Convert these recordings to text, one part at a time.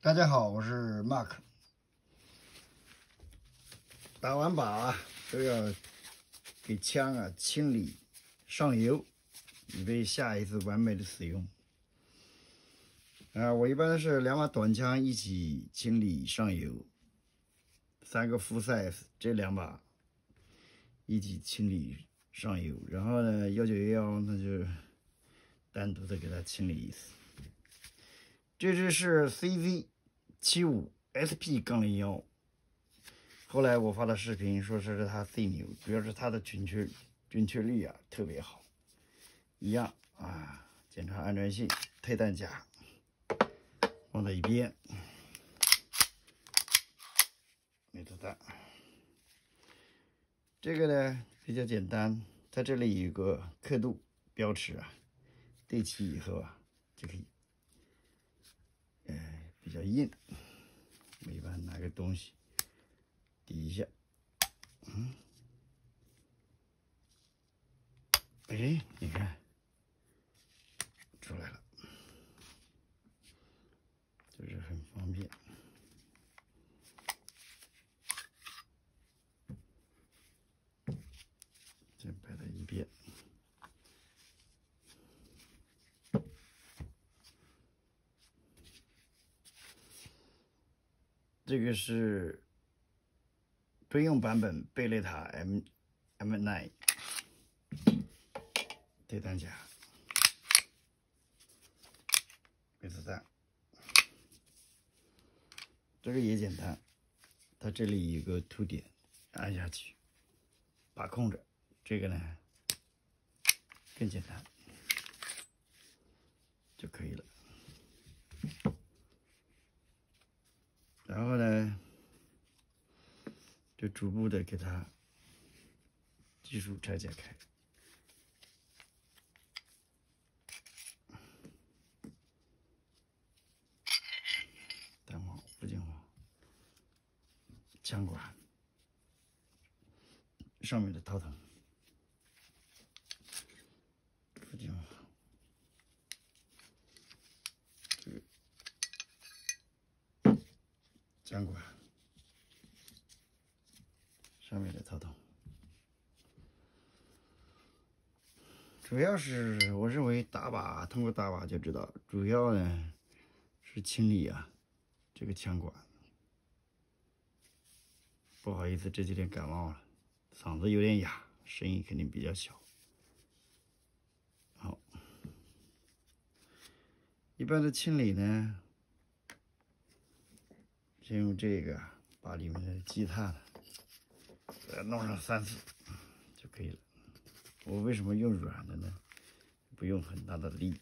大家好，我是 Mark。打完靶，都要给枪啊清理、上油，以备下一次完美的使用。啊，我一般是两把短枪一起清理上油，三个 full size 这两把一起清理上油，然后呢幺九幺幺那就单独的给它清理一次。这只是 CZ 七五 SP 杠零幺，后来我发的视频说这是它最牛，主要是它的准确准确率啊特别好。一样啊，检查安全性，退弹夹放在一边，没子弹。这个呢比较简单，在这里有个刻度标尺啊，对齐以后啊就可以。比较硬，我一般拿个东西抵一下，嗯，哎，你看出来了，就是很方便。再摆在一边。这个是专用版本贝雷塔 M M9 对弹夹，给子弹。这个也简单，它这里有个凸点，按下去把控着。这个呢更简单就可以了。然后呢，就逐步的给它技术拆解开，弹簧、附近簧、枪管上面的套筒、附近簧。枪管上面的套筒，主要是我认为打靶，通过打靶就知道，主要呢是清理啊这个枪管。不好意思，这几天感冒了，嗓子有点哑，声音肯定比较小。好，一般的清理呢。先用这个把里面的积碳再弄上三次就可以了。我为什么用软的呢？不用很大的力。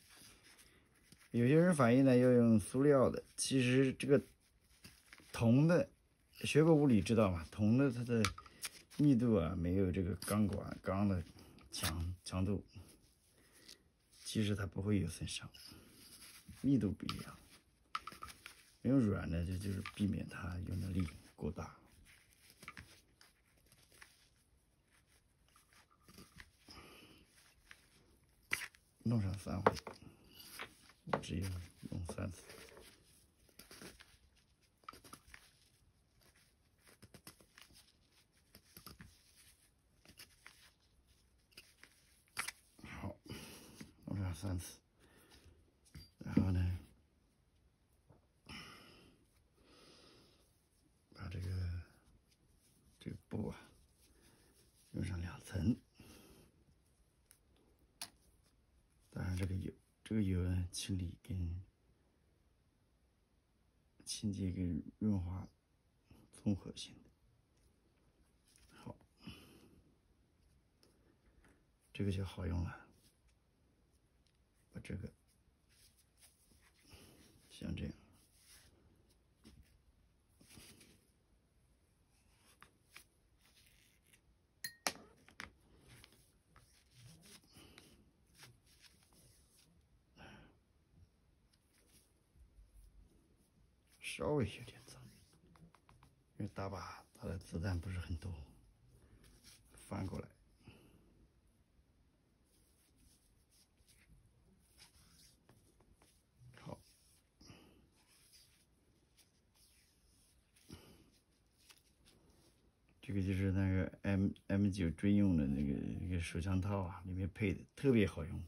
有些人反映呢要用塑料的，其实这个铜的，学过物理知道吗？铜的它的密度啊没有这个钢管钢的强强度，其实它不会有损伤，密度不一样。用软的，这就是避免它用的力过大。弄上三回，只有弄三次。好，弄上三次，然后呢，把这个这个布啊，用上两层。这个油，这个油呢，清理跟清洁跟润滑综合性的。好，这个就好用了。把这个像这样。稍微有点脏因为打靶它的子弹不是很多翻过来。好。这个就是那个 mm 九专用的那个一个手枪套啊里面配的特别好用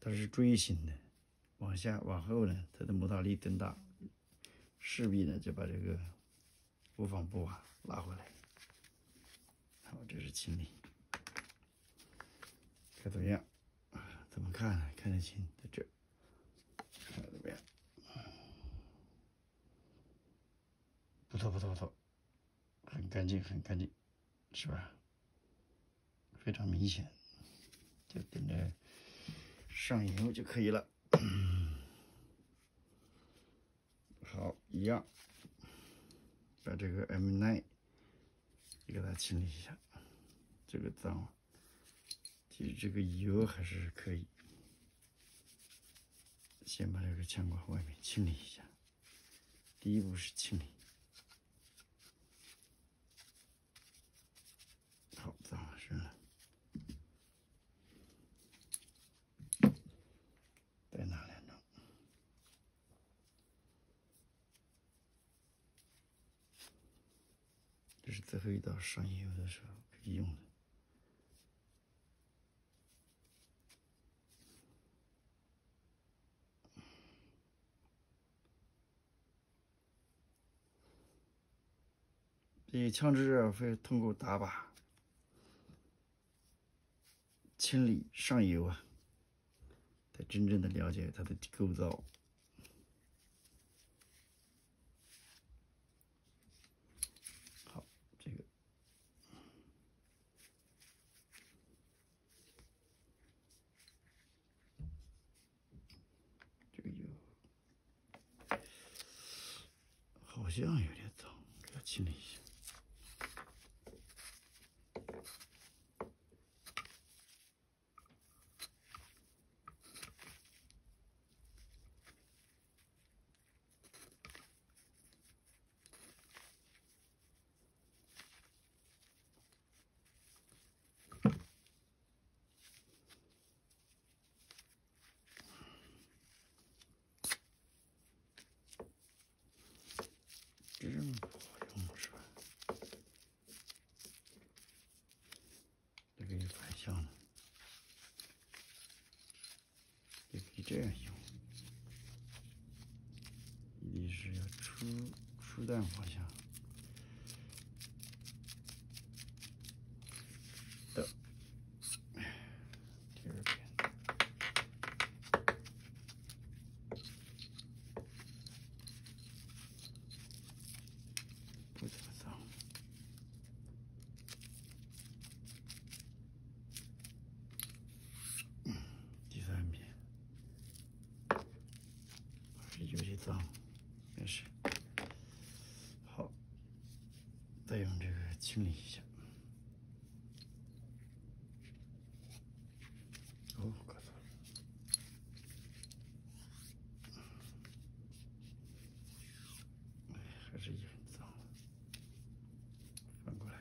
它是锥形的往下往后呢它的摩擦力增大。势必呢就把这个无纺布啊拉回来。好，这是清理，看怎么样？怎么看？看得清，在这，看怎么样？不错，不错，不错。很干净，很干净，是吧？非常明显，就等着上油就可以了。好，一样，把这个 M9 也给它清理一下，这个脏，其实这个油还是可以。先把这个枪管外面清理一下，第一步是清理。好脏是了，再拿两张。最后一道上油的时候可以用的。这枪支啊，会通过打靶。清理上游啊，才真正的了解它的构造。好，这个这个油好像有点脏，给它清理一下。这么不好用是吧？这个有反向的，也可以这样用。一定是要出出蛋方向。的，第二遍。不怎么脏。嗯，第三遍还是有些脏，没事。好，再用这个清理一下。哦，搞错了。哎，还是也很脏。翻过来，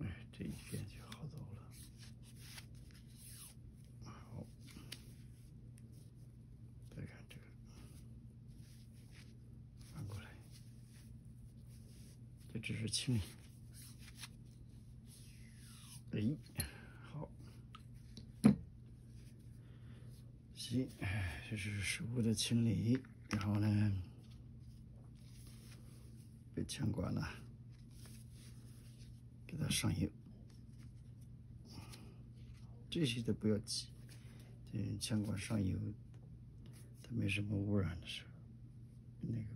哎，这一遍就好走了。好，再看这个，翻过来，这只是清理。哎，好。行，这是食物的清理，然后呢，被枪管了，给它上油，这些都不要急，嗯枪管上油，它没什么污染的时候，那个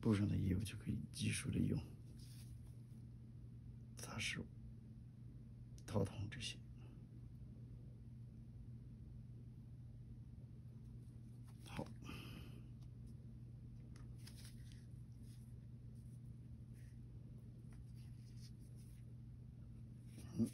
布上的油就可以及时的用，擦拭、套筒这些。好，嗯，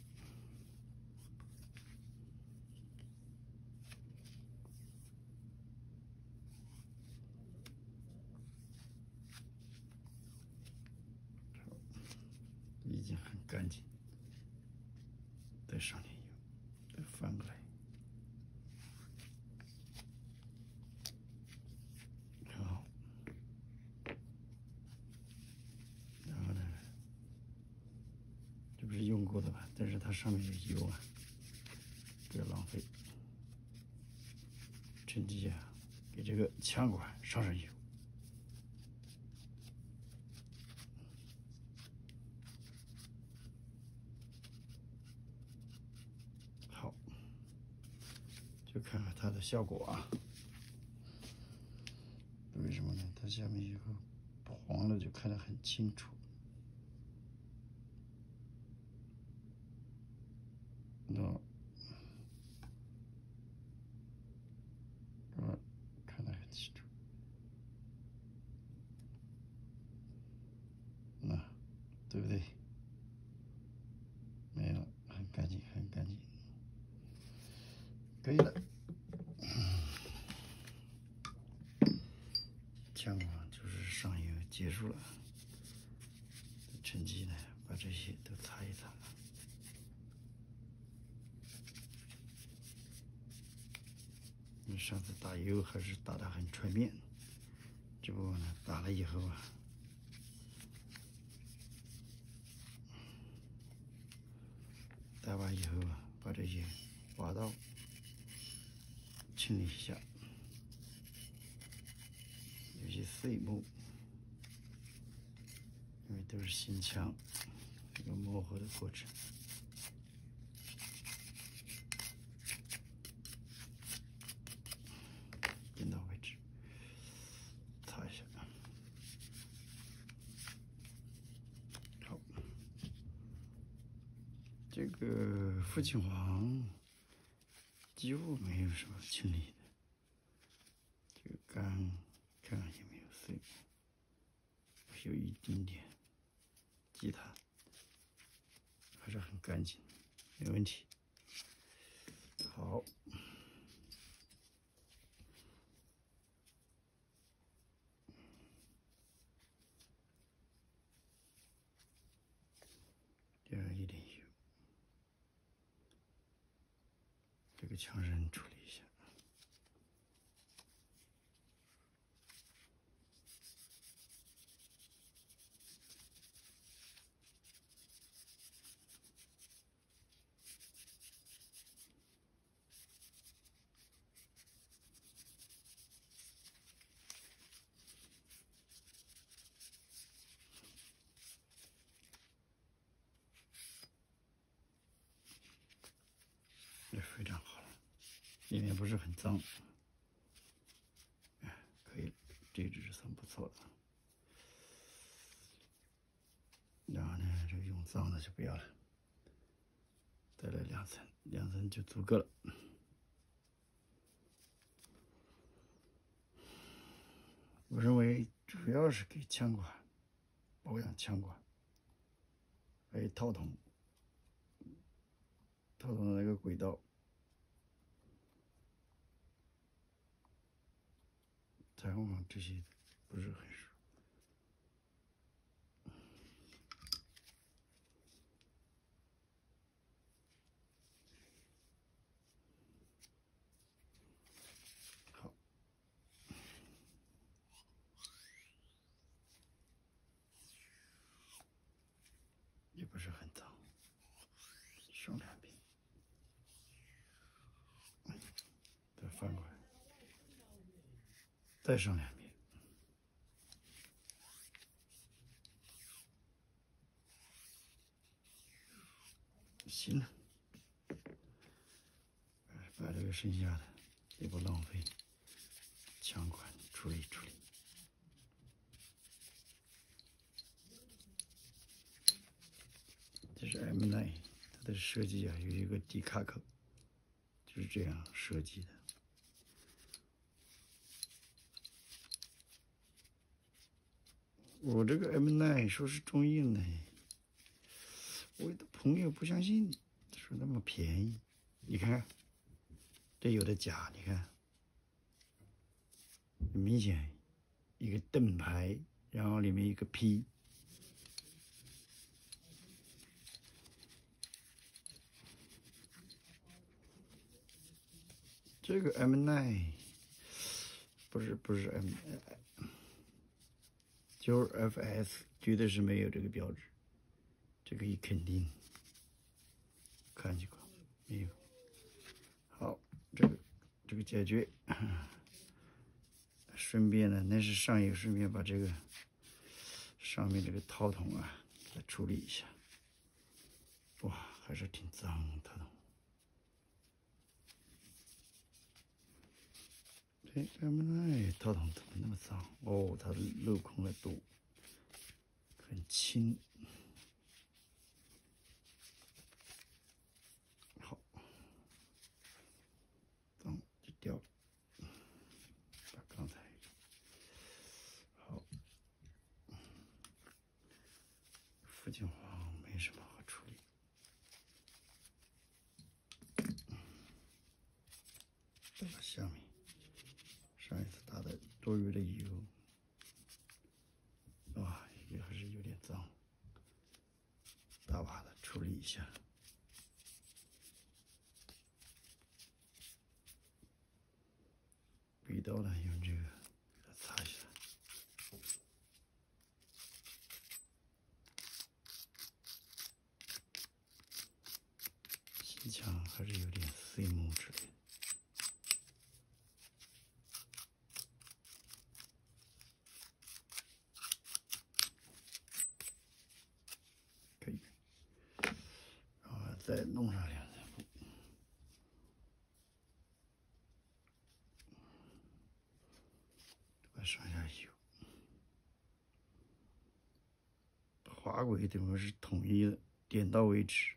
已经很干净，再上点油，再翻过来。不是用过的吧？但是它上面有油啊，不要浪费。趁机啊，给这个枪管上上油。好，就看看它的效果啊。为什么呢？它下面以后黄了，就看得很清楚。那，嗯，看得很清楚。那，对不对？没了，很干净，很干净，可以了。枪管就是上油结束了，趁机呢把这些都擦一擦。你上次打油还是打的很全面，只不过呢打了以后啊，打完以后啊，把这些刮道清理一下。有些碎木，因为都是新枪，一个磨合的过程。点到为止，擦一下。好，这个父亲黄几乎没有什么清理的，这个杆。看看有没有碎，有一丁点吉他，还是很干净，没问题。好，点一点油，这个枪声处理一下。也非常好了，里面不是很脏，哎，可以，这只是算不错了。然后呢，这个用脏的就不要了，再来两层，两层就足够了。我认为主要是给枪管保养枪管，还有套筒。套筒的那个轨道，然后这些不是很熟。好，也不是很脏，上两遍。翻过来，再上两遍，行了，把这个剩下的也不浪费，枪管处理处理。这是 M9，它的设计啊有一个底卡口，就是这样设计的。我这个 M9 说是中印的，我的朋友不相信，说那么便宜。你看，这有的假，你看，很明显一个盾牌，然后里面一个 P。这个 M9 不是不是 M。九 FS 绝对是没有这个标志，这个一肯定。看情况，没有。好，这个这个解决。顺便呢，那是上游，顺便把这个上面这个套筒啊，再处理一下。哇，还是挺脏，套筒。哎，干嘛呢？套筒怎么那么脏？哦，它的镂空的多，很轻。附近黄没什么好处理，这个下面上一次打的多余的油，哇，也还是有点脏，大把的处理一下，味道呢用这个。机枪还是有点碎木质的，可以，然后再弄上两三步，哎呦，滑轨等会是统一的，点到为止。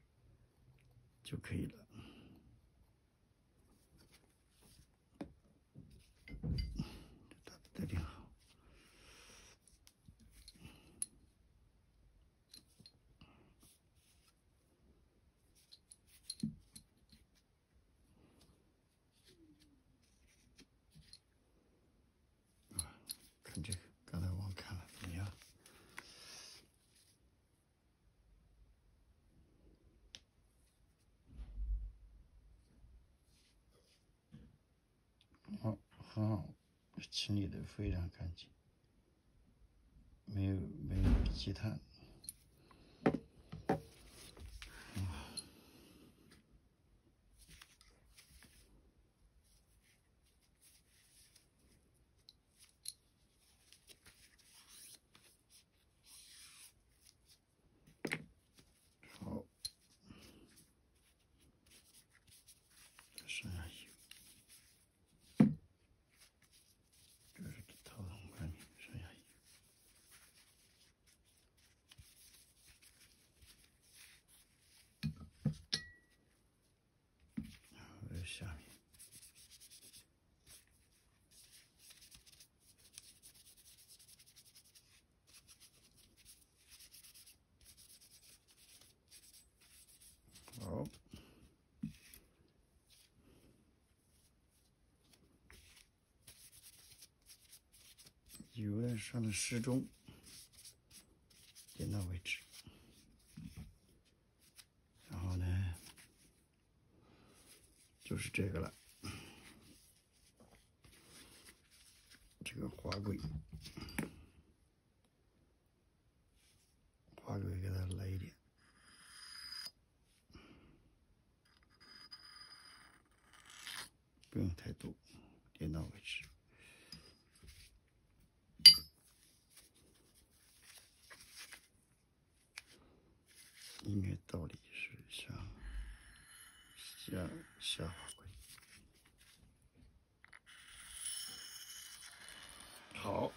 就可以了。打的挺好。看这个，刚才忘看了，怎么样？好，很好，清理的非常干净，没有没有积碳。好，剩下一。下面，好，油呢上的适中，点到为止。就是这个了，这个滑轨，滑轨给它来一点，不用太多，点到为止，应该道理是像。下下滑轨，好，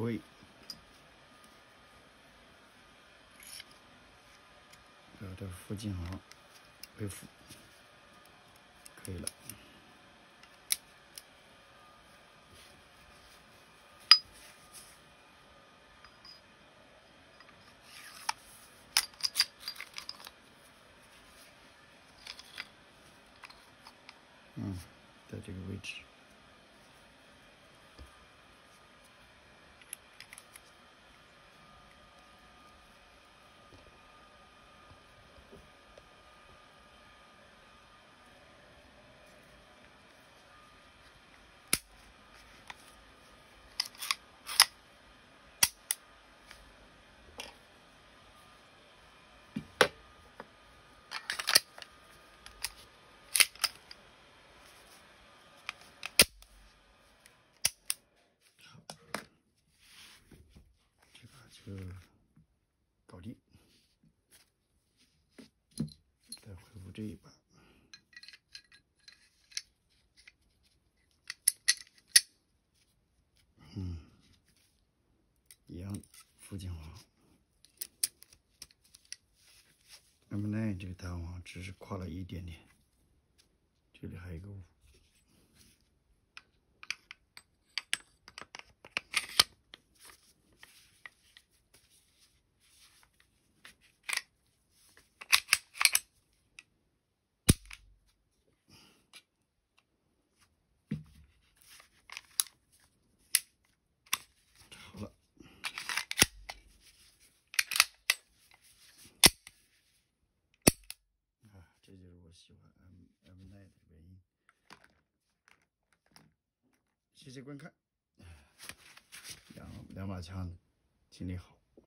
喂然后这附近好恢复，可以了。嗯，在这个位置。就搞定。再恢复这一把，嗯，一样附近王。M9 这个弹簧只是跨了一点点，这里还有一个五。这就是我喜欢 M M9 的原因。谢谢观看，两两把枪，精力好。